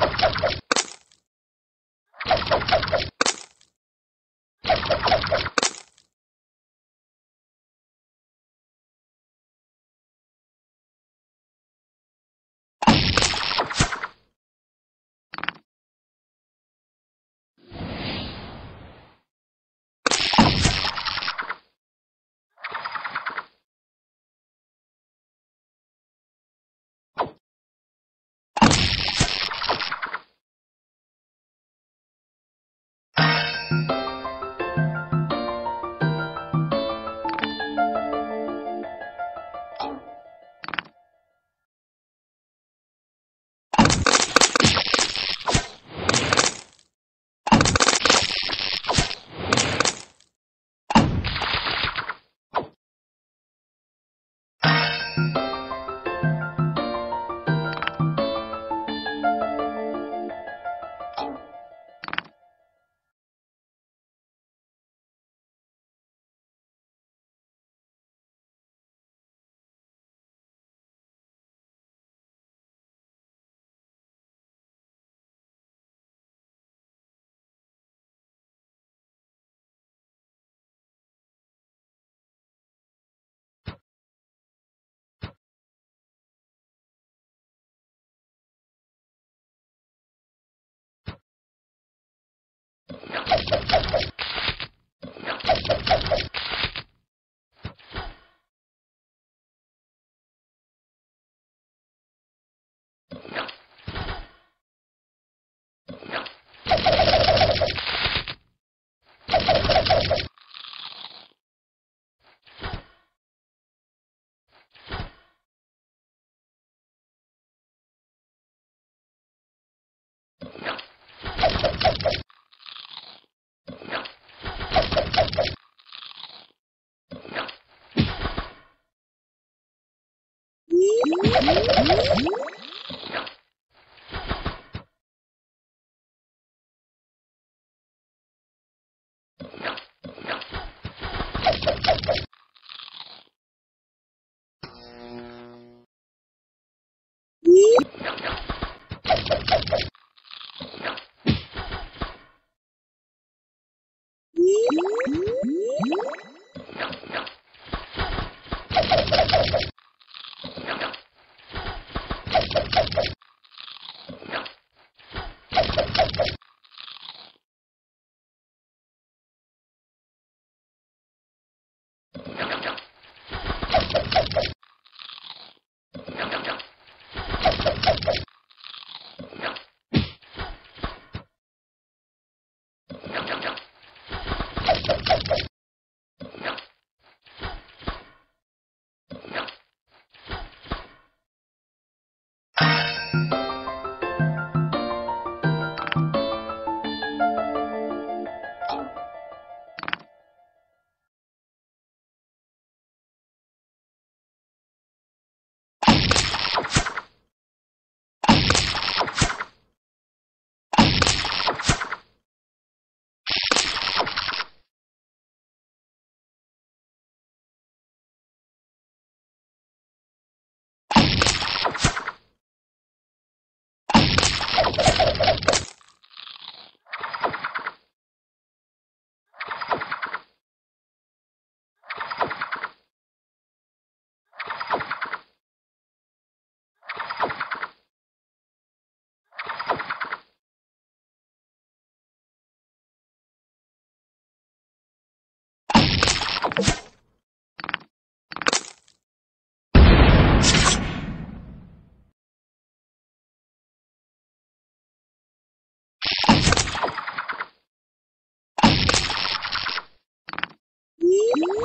Thank you.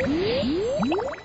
えっ?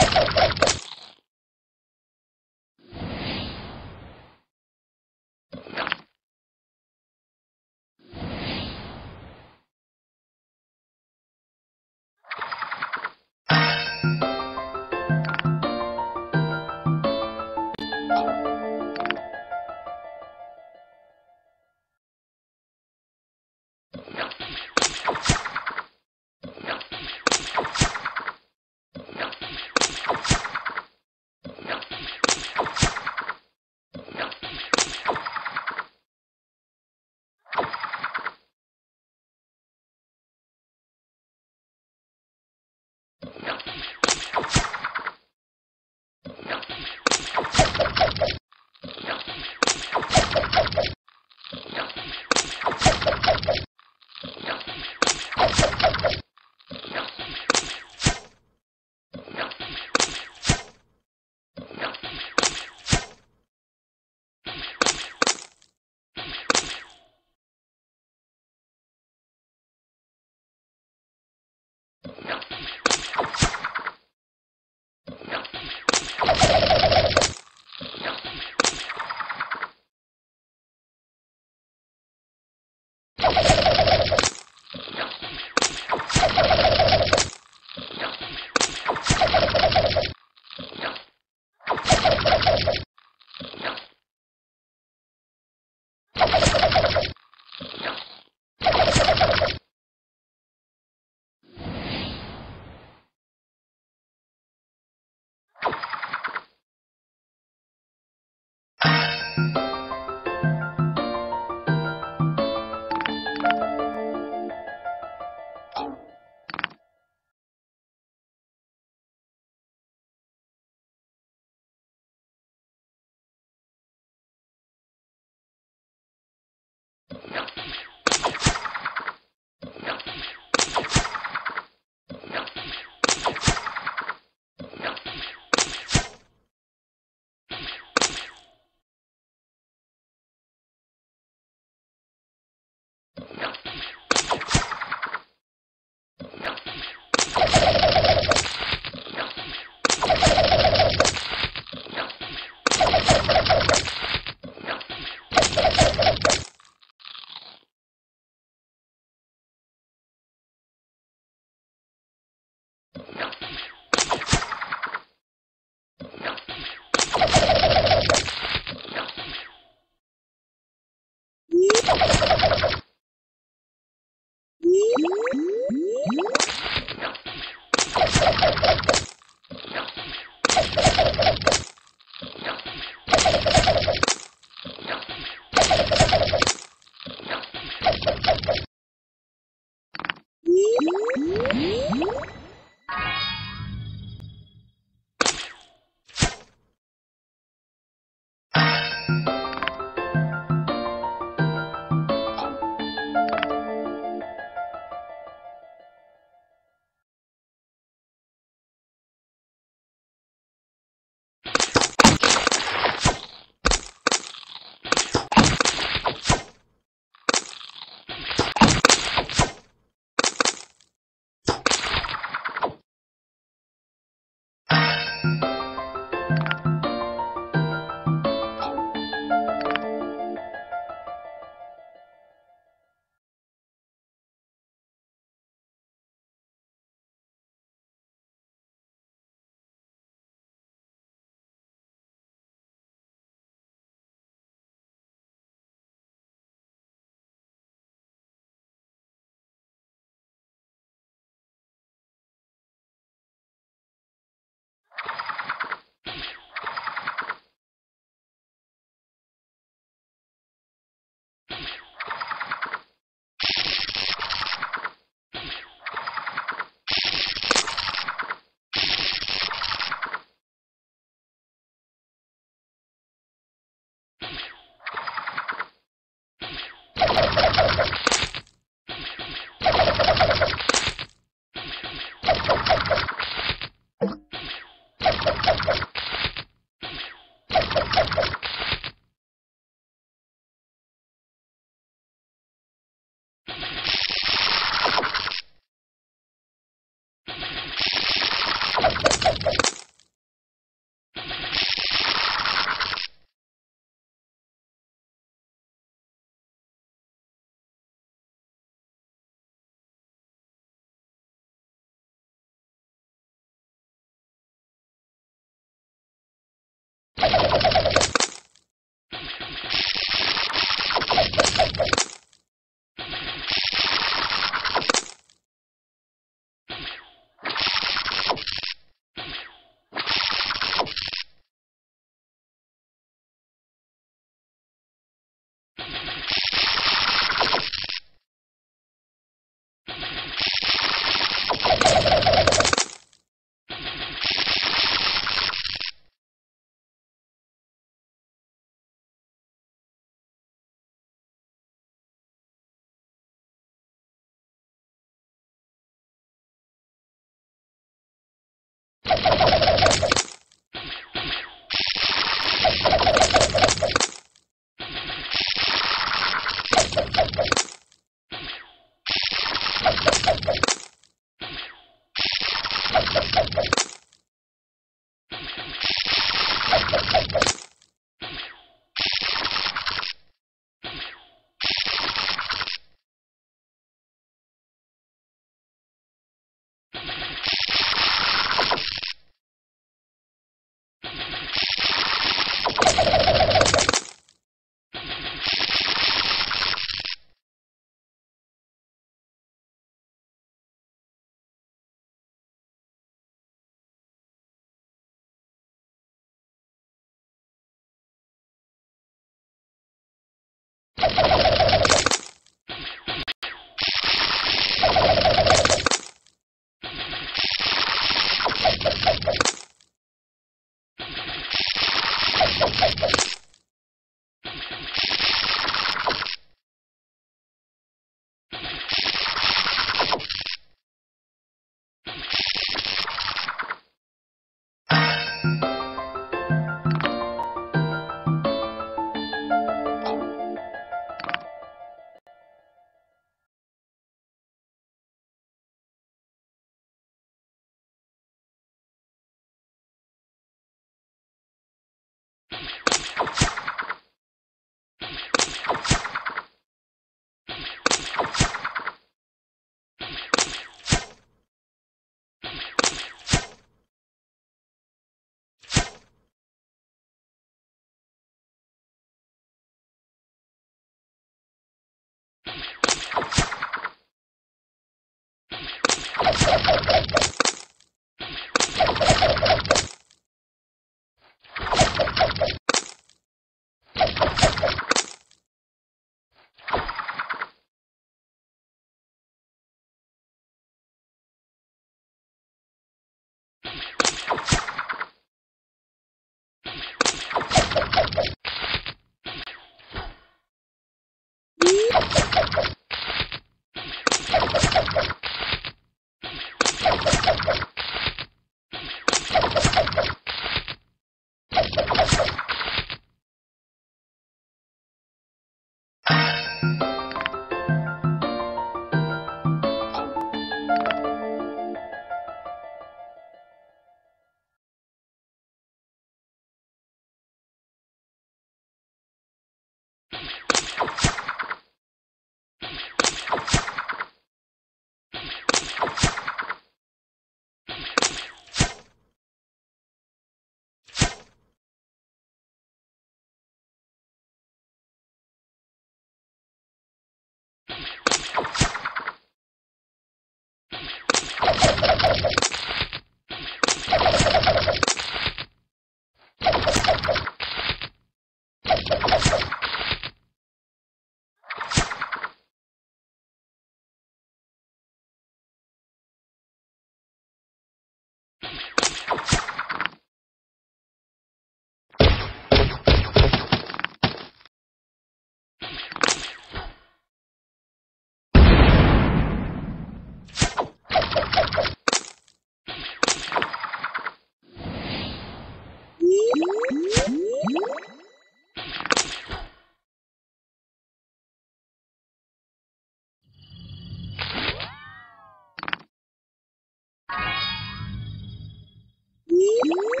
Woo!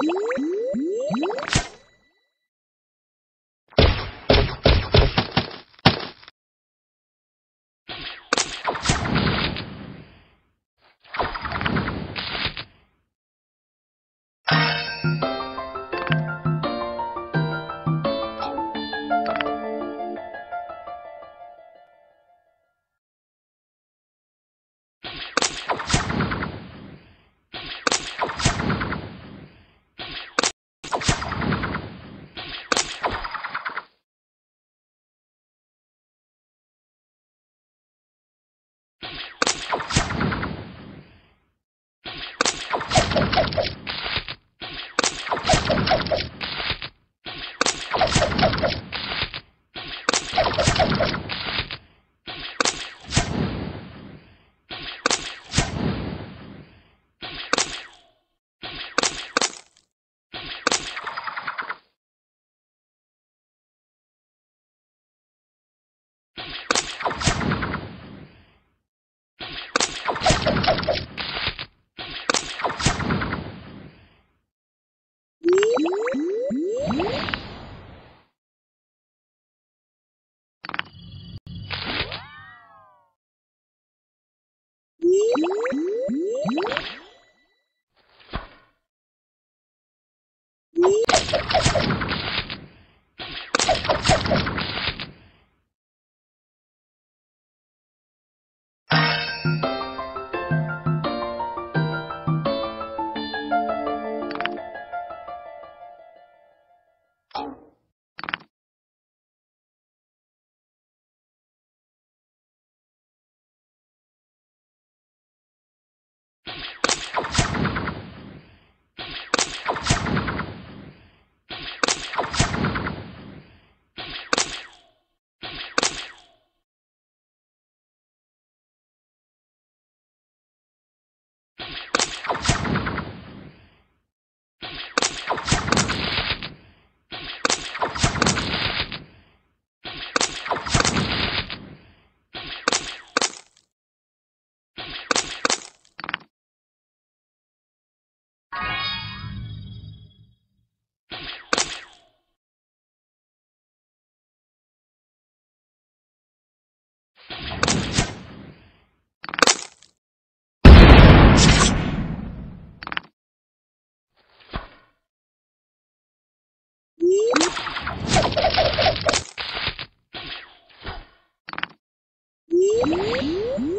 Thank you. Red. うん。